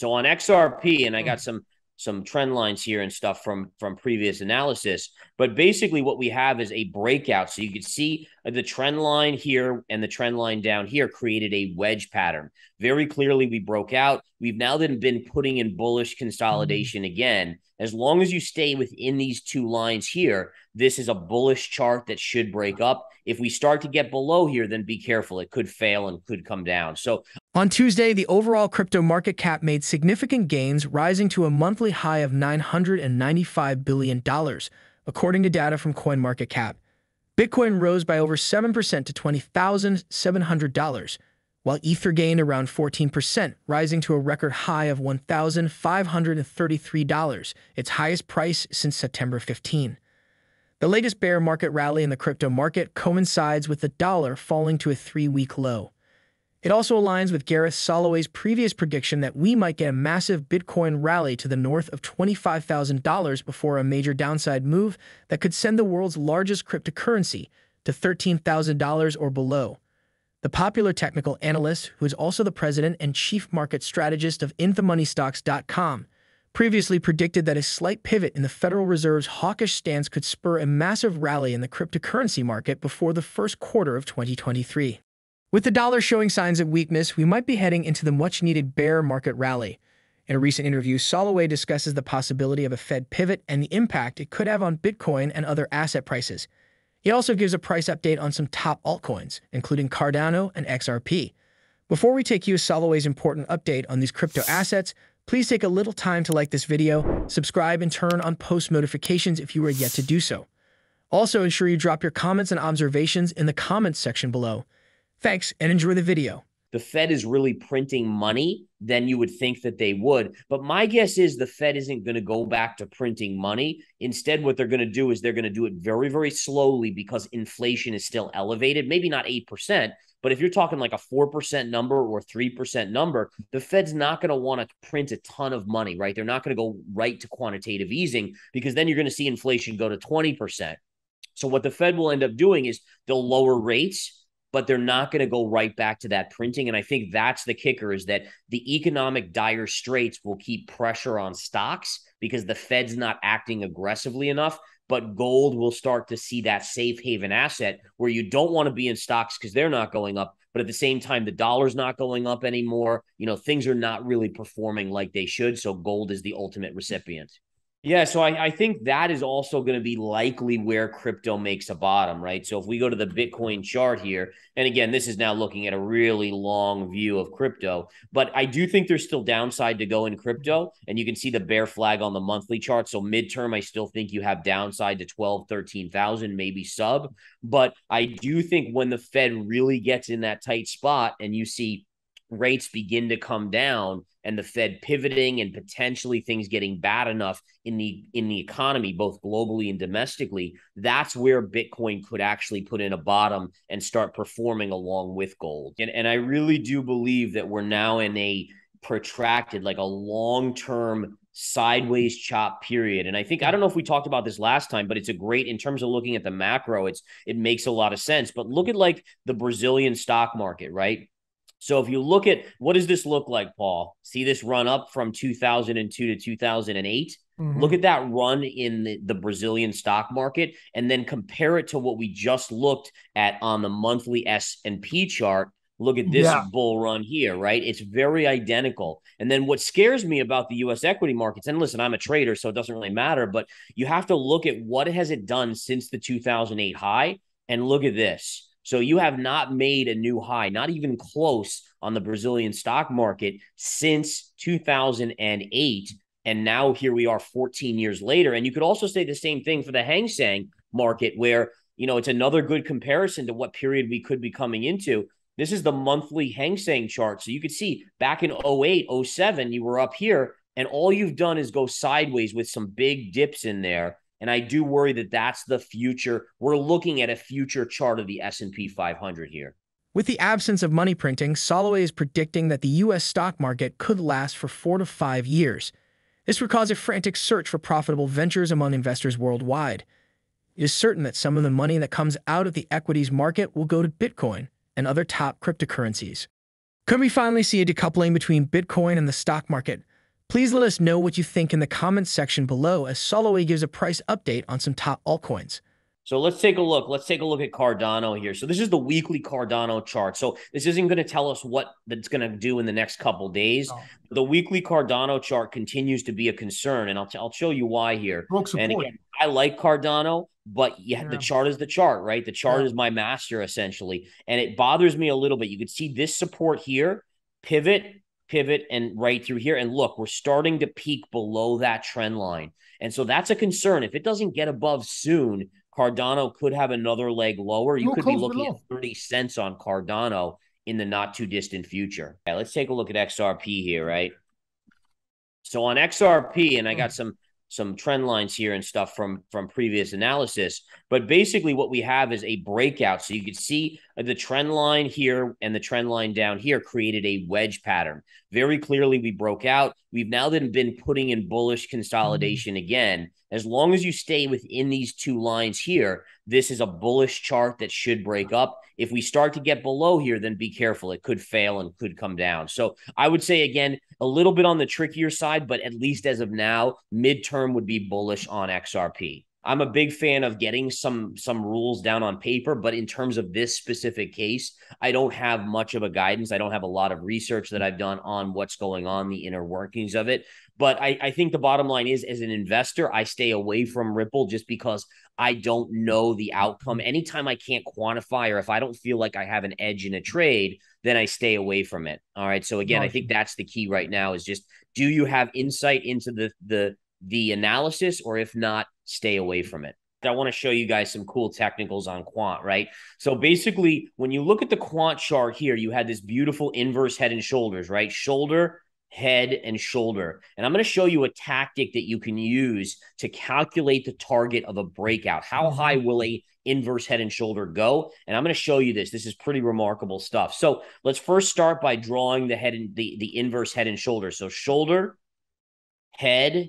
So on XRP, and I hmm. got some some trend lines here and stuff from from previous analysis but basically what we have is a breakout. So you can see Uh, the trend line here and the trend line down here created a wedge pattern. Very clearly we broke out. We've now then been putting in bullish consolidation again. As long as you stay within these two lines here this is a bullish chart that should break up. If we start to get below here then be careful. It could fail and could come down. So on Tuesday, the overall crypto market cap made significant gains, rising to a monthly high of $995 billion, according to data from CoinMarketCap. Bitcoin rose by over 7% to $20,700, while Ether gained around 14%, rising to a record high of $1,533, its highest price since September 15. The latest bear market rally in the crypto market coincides with the dollar falling to a three-week low. It also aligns with Gareth Soloway's previous prediction that we might get a massive Bitcoin rally to the north of $25,000 before a major downside move that could send the world's largest cryptocurrency to $13,000 or below. The popular technical analyst, who is also the president and chief market strategist of InTheMoneyStocks.com, previously predicted that a slight pivot in the Federal Reserve's hawkish stance could spur a massive rally in the cryptocurrency market before the first quarter of 2023. With the dollar showing signs of weakness, we might be heading into the much needed bear market rally. In a recent interview, Soloway discusses the possibility of a Fed pivot and the impact it could have on Bitcoin and other asset prices. He also gives a price update on some top altcoins, including Cardano and XRP. Before we take you Soloway's important update on these crypto assets, please take a little time to like this video, subscribe, and turn on post notifications if you are yet to do so. Also, ensure you drop your comments and observations in the comments section below. Thanks and enjoy the video. The Fed is really printing money, then you would think that they would. But my guess is the Fed isn't going to go back to printing money. Instead, what they're going to do is they're going to do it very, very slowly because inflation is still elevated, maybe not 8%. But if you're talking like a 4% number or 3% number, the Fed's not going to want to print a ton of money, right? They're not going to go right to quantitative easing because then you're going to see inflation go to 20%. So what the Fed will end up doing is they'll lower rates but they're not going to go right back to that printing. And I think that's the kicker is that the economic dire straits will keep pressure on stocks because the Fed's not acting aggressively enough. But gold will start to see that safe haven asset where you don't want to be in stocks because they're not going up. But at the same time, the dollar's not going up anymore. You know, things are not really performing like they should. So gold is the ultimate recipient. Yeah, so I, I think that is also going to be likely where crypto makes a bottom, right? So if we go to the Bitcoin chart here, and again, this is now looking at a really long view of crypto, but I do think there's still downside to go in crypto. And you can see the bear flag on the monthly chart. So midterm, I still think you have downside to 12, 13,000, maybe sub. But I do think when the Fed really gets in that tight spot and you see rates begin to come down and the Fed pivoting and potentially things getting bad enough in the in the economy both globally and domestically that's where bitcoin could actually put in a bottom and start performing along with gold. And and I really do believe that we're now in a protracted like a long-term sideways chop period. And i think i don't know if we talked about this last time but it's a great in terms of looking at the macro it's it makes a lot of sense. But look at like the brazilian stock market right so if you look at what does this look like, Paul? See this run up from 2002 to 2008? Mm-hmm. Look at that run in the, the, Brazilian stock market and then compare it to what we just looked at on the monthly S&P chart. Look at this yeah. bull run here, right? It's very identical. And then what scares me about the US equity markets and listen, I'm a trader so it doesn't really matter, but you have to look at what has it done since the 2008 high and look at this so you have not made a new high, not even close on the Brazilian stock market since 2008. And now here we are 14 years later. And you could also say the same thing for the Hang Seng market, where, you know, it's another good comparison to what period we could be coming into. This is the monthly Hang Seng chart. So you could see back in 08, 07, you were up here, and all you've done is go sideways with some big dips in there. And I do worry that that's the future. We're looking at a future chart of the S&P 500 here. With the absence of money printing, Soloway is predicting that the U.S. stock market could last for four to five years. This would cause a frantic search for profitable ventures among investors worldwide. It is certain that some of the money that comes out of the equities market will go to Bitcoin and other top cryptocurrencies. Could we finally see a decoupling between Bitcoin and the stock market? Please let us know what you think in the comments section below as Soloway gives a price update on some top altcoins. So let's take a look. Let's take a look at Cardano here. So this is the weekly Cardano chart. So this isn't going to tell us what that's going to do in the next couple days. Oh. The weekly Cardano chart continues to be a concern, and I'll, t- I'll show you why here. And again, I like Cardano, but yeah, yeah, the chart is the chart, right? The chart yeah. is my master essentially, and it bothers me a little bit. You could see this support here, pivot, pivot and right through here. And look, we're starting to peek below that trend line. And so that's a concern. If it doesn't get above soon, Cardano could have another leg lower. You could be looking below. at 30 cents on Cardano in the not too distant future. Let's take a look at XRP here, right? So on XRP, and I got hmm. some some trend lines here and stuff from from previous analysis. But basically what we have is a breakout. So you can see the trend line here and the trend line down here created a wedge pattern. Very clearly we broke out. We've now then been putting in bullish consolidation mm-hmm. again. As long as you stay within these two lines here this is a bullish chart that should break up. If we start to get below here then be careful. It could fail and could come down. So i would say again a little bit on the trickier side, but at least as of now, midterm would be bullish on XRP. I'm a big fan of getting some some rules down on paper, but in terms of this specific case, I don't have much of a guidance. I don't have a lot of research that I've done on what's going on, the inner workings of it. But I, I think the bottom line is, as an investor, I stay away from Ripple just because I don't know the outcome. Mm-hmm. Anytime I can't quantify or if I don't feel like I have an edge in a trade, then I stay away from it. All right. So again, I think that's the key right now is just do you have insight into the the the analysis, or if not, stay away from it. I want to show you guys some cool technicals on quant, right? So basically, when you look at the quant chart here, you had this beautiful inverse head and shoulders, right? Shoulder, head, and shoulder. And I'm going to show you a tactic that you can use to calculate the target of a breakout. How mm-hmm. high will a inverse head and shoulder go? And I'm going to show you this. This is pretty remarkable stuff. So let's first start by drawing the head and the, the inverse head and shoulder. So shoulder, head,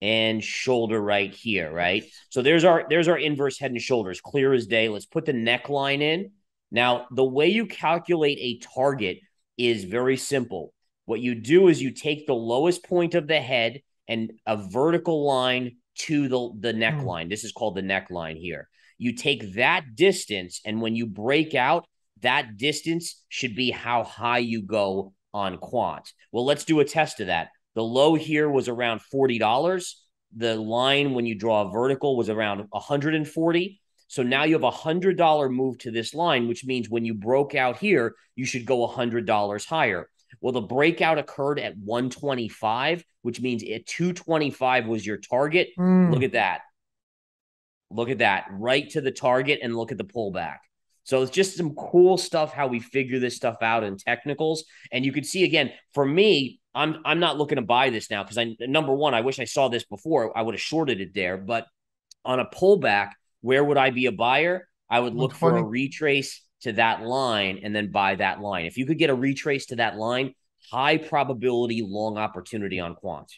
and shoulder right here, right? So there's our there's our inverse head and shoulders, clear as day. Let's put the neckline in. Now, the way you calculate a target is very simple. What you do is you take the lowest point of the head and a vertical line to the, the hmm. neckline. This is called the neckline here. You take that distance, and when you break out, that distance should be how high you go on quant. Well, let's do a test of that. The low here was around $40. The line when you draw a vertical was around 140. So now you have a $100 move to this line, which means when you broke out here, you should go $100 higher. Well, the breakout occurred at 125, which means at 225 was your target. Mm. Look at that. Look at that. Right to the target and look at the pullback. So it's just some cool stuff how we figure this stuff out in technicals. And you can see again, for me, I'm I'm not looking to buy this now because I number one, I wish I saw this before. I would have shorted it there. But on a pullback, where would I be a buyer? I would look for a retrace to that line and then buy that line. If you could get a retrace to that line, high probability, long opportunity on quant.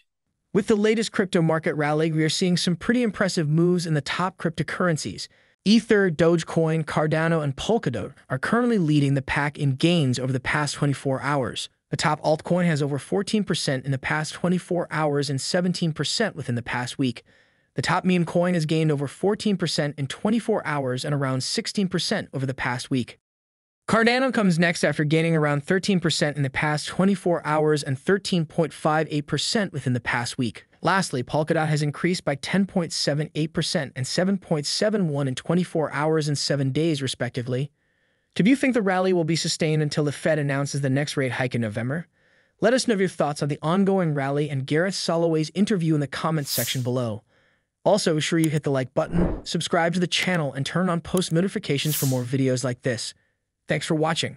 With the latest crypto market rally, we are seeing some pretty impressive moves in the top cryptocurrencies. Ether, Dogecoin, Cardano, and Polkadot are currently leading the pack in gains over the past 24 hours. The top altcoin has over 14% in the past 24 hours and 17% within the past week. The top meme coin has gained over 14% in 24 hours and around 16% over the past week. Cardano comes next after gaining around 13% in the past 24 hours and 13.58% within the past week. Lastly, Polkadot has increased by 10.78% and 7.71 in 24 hours and 7 days, respectively. Do you think the rally will be sustained until the Fed announces the next rate hike in November? Let us know your thoughts on the ongoing rally and Gareth Soloway's interview in the comments section below. Also, be sure you hit the like button, subscribe to the channel, and turn on post notifications for more videos like this. Thanks for watching.